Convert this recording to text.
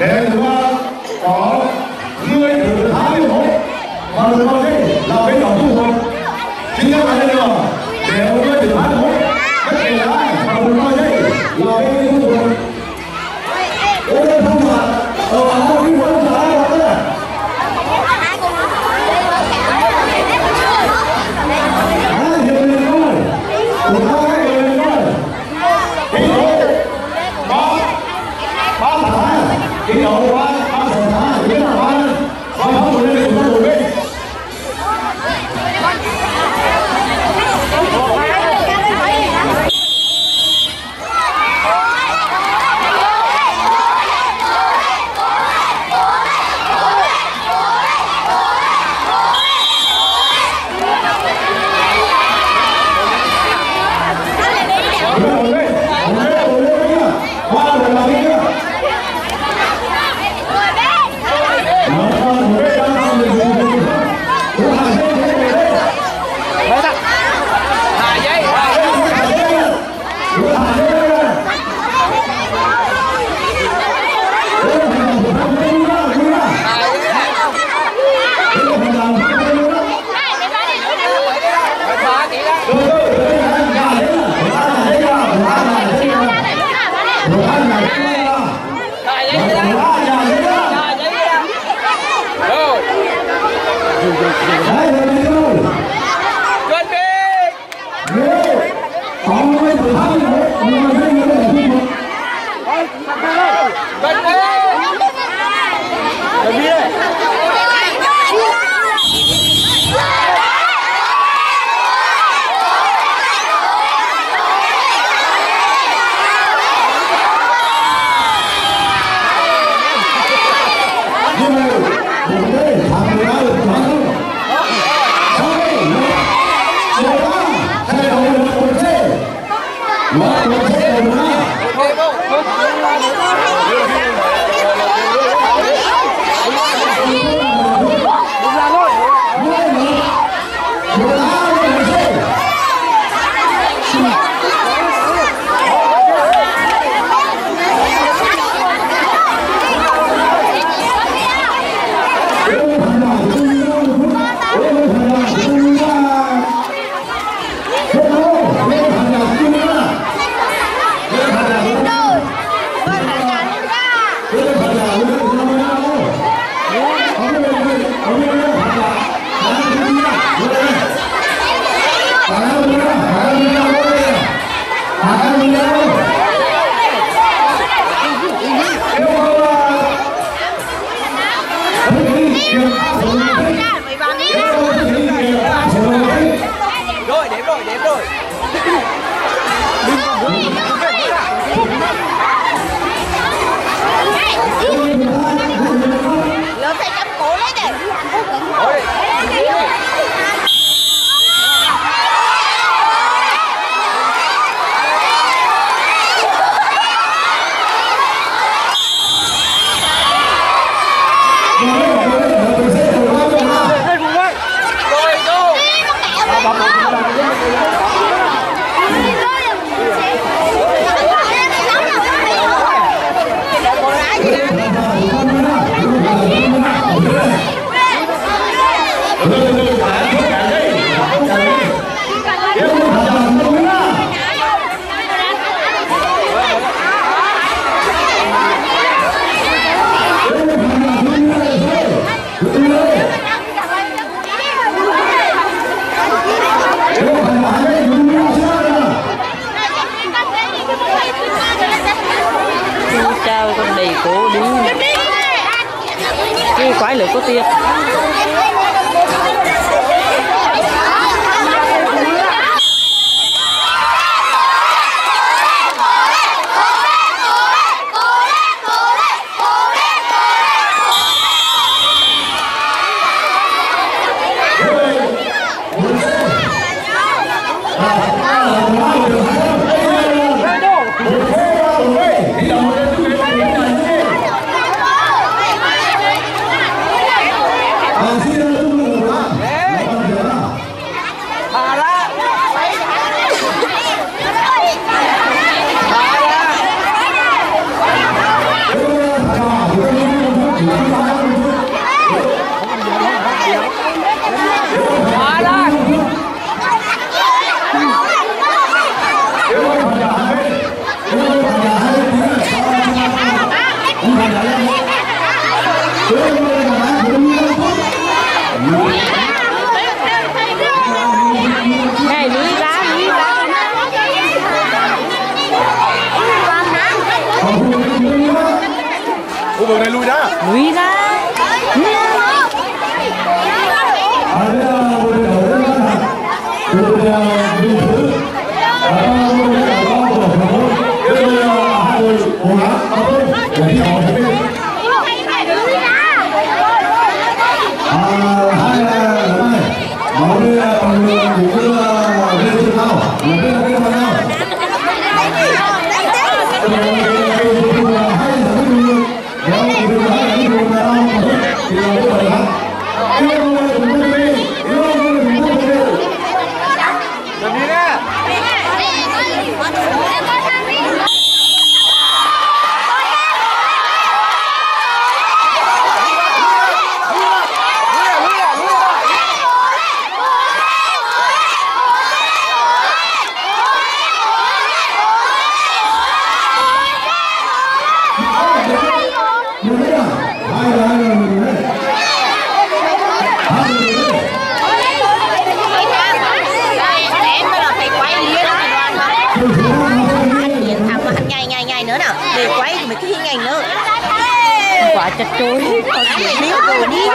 để Rồi. Rồi, quái lửa có tiền Luisa nữa nào. Để quay được cái hình ảnh nữa. Quá chật chối có chuyện đi rồi đi